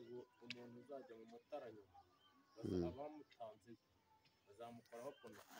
ubu umuntu uzajya mu matara nyuma. Bazaba hmm. bamutanze bazamukoraho hmm. komite